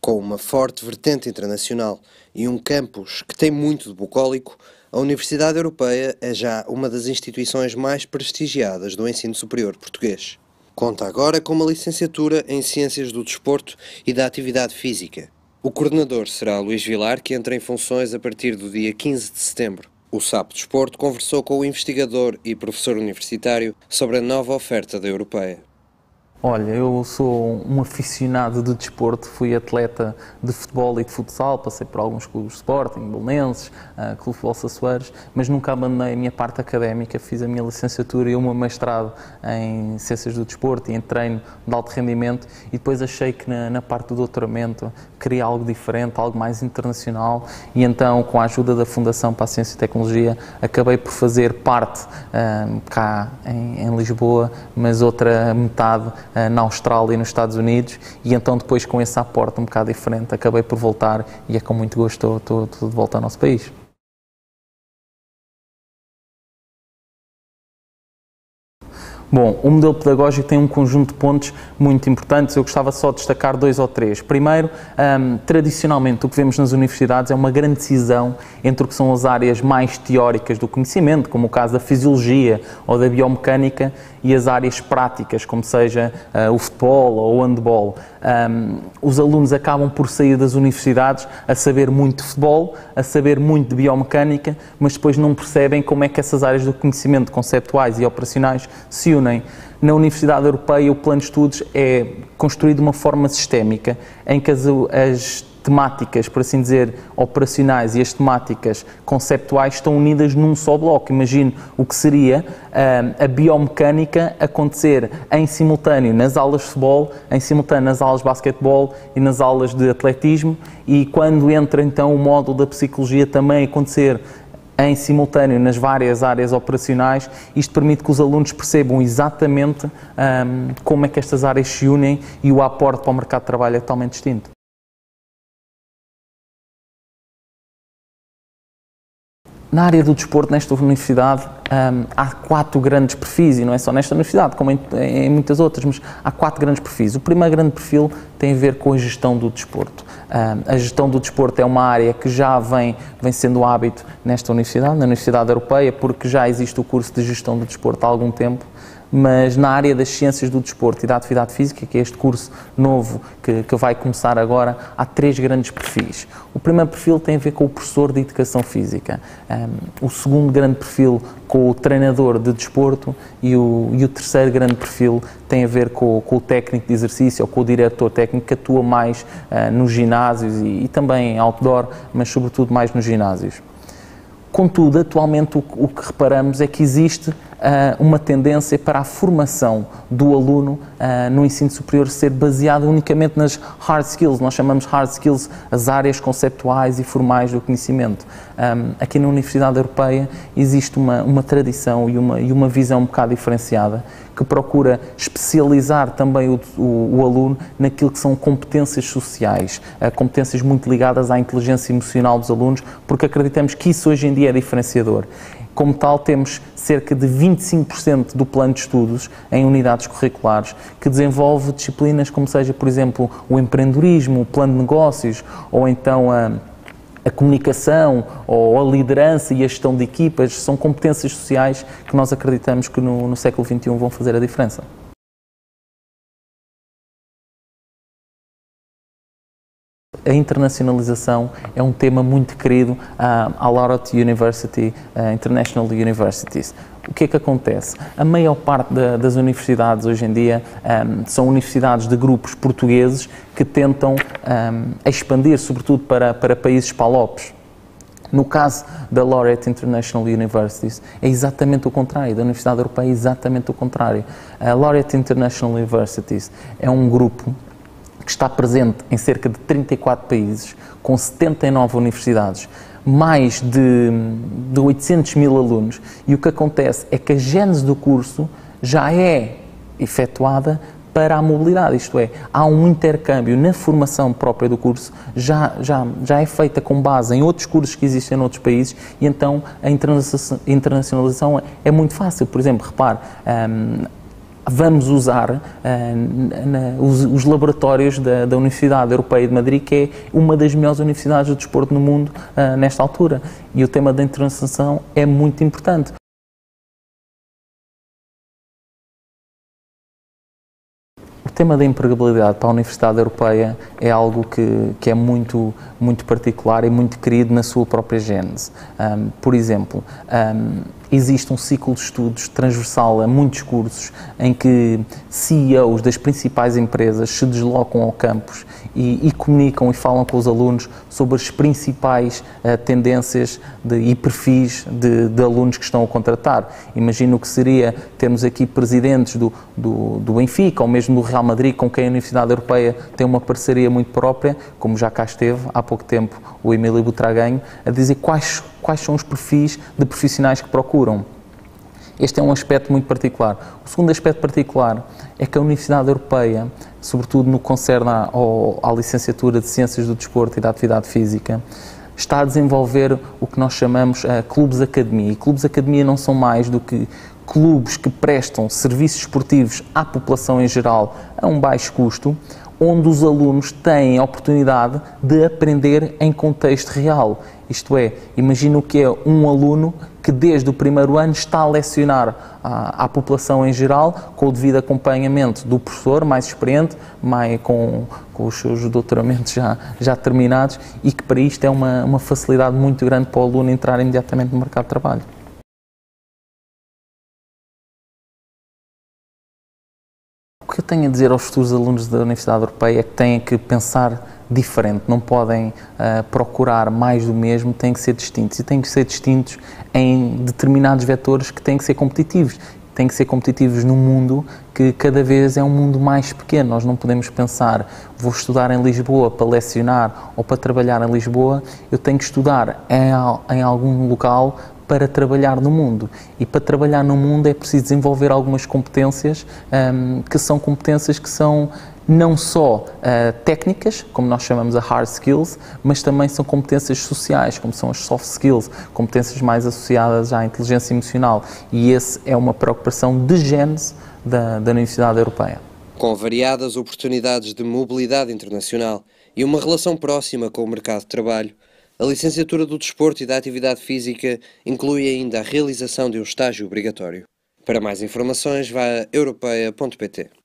Com uma forte vertente internacional e um campus que tem muito de bucólico, a Universidade Europeia é já uma das instituições mais prestigiadas do ensino superior português. Conta agora com uma licenciatura em Ciências do Desporto e da Atividade Física. O coordenador será Luís Vilar, que entra em funções a partir do dia 15 de setembro. O SAP Desporto conversou com o investigador e professor universitário sobre a nova oferta da Europeia. Olha, eu sou um aficionado de desporto, fui atleta de futebol e de futsal, passei por alguns clubes de Sporting, Belenenses, uh, Clube Futebol Sassueiros, mas nunca abandonei a minha parte académica, fiz a minha licenciatura e meu mestrado em Ciências do Desporto e em treino de alto rendimento e depois achei que na, na parte do doutoramento queria algo diferente, algo mais internacional e então com a ajuda da Fundação para a Ciência e Tecnologia acabei por fazer parte uh, cá em, em Lisboa, mas outra metade eh, na Austrália e nos Estados Unidos e então depois com esse aporte um bocado diferente acabei por voltar e é com muito gosto estou, estou de volta ao nosso país. Bom, o modelo pedagógico tem um conjunto de pontos muito importantes. Eu gostava só de destacar dois ou três. Primeiro, um, tradicionalmente, o que vemos nas universidades é uma grande decisão entre o que são as áreas mais teóricas do conhecimento, como o caso da fisiologia ou da biomecânica, e as áreas práticas, como seja uh, o futebol ou o handball. Um, os alunos acabam por sair das universidades a saber muito de futebol, a saber muito de biomecânica, mas depois não percebem como é que essas áreas do conhecimento conceptuais e operacionais se unem. Na Universidade Europeia, o plano de estudos é construído de uma forma sistémica, em que as, as temáticas, por assim dizer, operacionais e as temáticas conceptuais estão unidas num só bloco. Imagino o que seria uh, a biomecânica acontecer em simultâneo nas aulas de futebol, em simultâneo nas aulas de basquetebol e nas aulas de atletismo e quando entra então o módulo da psicologia também acontecer em simultâneo nas várias áreas operacionais, isto permite que os alunos percebam exatamente um, como é que estas áreas se unem e o aporte para o mercado de trabalho é totalmente distinto. Na área do desporto, nesta universidade, um, há quatro grandes perfis, e não é só nesta universidade, como em, em, muitas outras, mas há quatro grandes perfis. O primeiro grande perfil tem a ver com a gestão do desporto. Um, a gestão do desporto é uma área que já vem, vem sendo hábito nesta universidade, na Universidade Europeia, porque já existe o curso de gestão do desporto há algum tempo mas na área das ciências do desporto e da atividade física, que é este curso novo que, que vai começar agora, há três grandes perfis. O primeiro perfil tem a ver com o professor de educação física, um, o segundo grande perfil com o treinador de desporto e o, e o terceiro grande perfil tem a ver com, com, o técnico de exercício ou com o diretor técnico que atua mais uh, nos ginásios e, e também outdoor, mas sobretudo mais nos ginásios. Contudo, atualmente o, o que reparamos é que existe uma tendência para a formação do aluno uh, no ensino superior ser baseada unicamente nas hard skills. Nós chamamos hard skills as áreas conceptuais e formais do conhecimento. Um, aqui na Universidade Europeia existe uma, uma tradição e uma, e uma visão um bocado diferenciada que procura especializar também o, o, o aluno naquilo que são competências sociais, competências muito ligadas à inteligência emocional dos alunos, porque acreditamos que isso hoje em dia é diferenciador. Como tal, temos cerca de 25% do plano de estudos em unidades curriculares que desenvolve disciplinas como seja, por exemplo, o empreendedorismo, o plano de negócios ou então a a comunicação ou a liderança e a gestão de equipas são competências sociais que nós acreditamos que no, no século XXI vão fazer a diferença. A internacionalização é um tema muito querido à Laureate University, uh, International Universities. O que é que acontece? A maior parte da, das universidades hoje em dia um, são universidades de grupos portugueses que tentam um, expandir, sobretudo para, para países palopes. No caso da Laureate International Universities, é exatamente o contrário, da Universidade Europeia é exatamente o contrário. A Laureate International Universities é um grupo que está presente em cerca de 34 países, com 79 universidades, mais de, de 800 mil alunos, e o que acontece é que a gênese do curso já é efetuada para a mobilidade, isto é, há um intercâmbio na formação própria do curso, já, já, já é feita com base em outros cursos que existem em outros países e então a internacionalização é muito fácil. Por exemplo, repare, um, vamos usar uh, na, os, os, laboratórios da, da, Universidade Europeia de Madrid, que é uma das melhores universidades de desporto no mundo uh, nesta altura. E o tema da internacionalização é muito importante. O tema da empregabilidade para a Universidade Europeia é algo que, que é muito, muito particular e muito querido na sua própria gênese. Um, por exemplo, um, existe um ciclo de estudos transversal a muitos cursos em que CEOs das principais empresas se deslocam ao campus e, e comunicam e falam com os alunos sobre as principais uh, tendências de, e perfis de, de, alunos que estão a contratar. Imagino que seria termos aqui presidentes do, do, do Benfica ou mesmo do Real Madrid com quem a Universidade Europeia tem uma parceria muito própria, como já cá esteve há pouco tempo o Emílio Butraguenho, a dizer quais quais são os perfis de profissionais que procuram. Este é um aspecto muito particular. O segundo aspecto particular é que a Universidade Europeia, sobretudo no que concerne à, à licenciatura de Ciências do Desporto e da Atividade Física, está a desenvolver o que nós chamamos uh, clubes academia. E clubes academia não são mais do que clubes que prestam serviços esportivos à população em geral a um baixo custo, onde os alunos têm a oportunidade de aprender em contexto real. Isto é, imagina o que é um aluno que desde o primeiro ano está a lecionar à, à, população em geral, com o devido acompanhamento do professor mais experiente, mais, com, com os seus doutoramentos já, já terminados, e que para isto é uma, uma facilidade muito grande para o aluno entrar imediatamente no mercado de trabalho. O que eu tenho a dizer aos futuros alunos da Universidade Europeia é que têm que pensar diferente, não podem uh, procurar mais do mesmo, têm que ser distintos e têm que ser distintos em determinados vetores que têm que ser competitivos. Têm que ser competitivos num mundo que cada vez é um mundo mais pequeno. Nós não podemos pensar, vou estudar em Lisboa para lecionar ou para trabalhar em Lisboa, eu tenho que estudar em, em algum local para trabalhar no mundo. E para trabalhar no mundo é preciso desenvolver algumas competências um, que são competências que são não só uh, técnicas, como nós chamamos a hard skills, mas também são competências sociais, como são as soft skills, competências mais associadas à inteligência emocional. E esse é uma preocupação de gênese da, da Universidade Europeia. Com variadas oportunidades de mobilidade internacional e uma relação próxima com o mercado de trabalho, a licenciatura do Desporto e da Atividade Física inclui ainda a realização de um estágio obrigatório. Para mais informações, vá a europeia.pt.